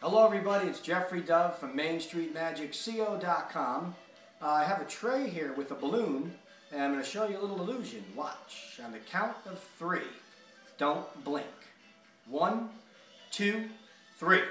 Hello everybody, it's Jeffrey Dove from MainStreetMagicCO.com. Uh, I have a tray here with a balloon and I'm going to show you a little illusion. Watch. On the count of three. Don't blink. One, two, three.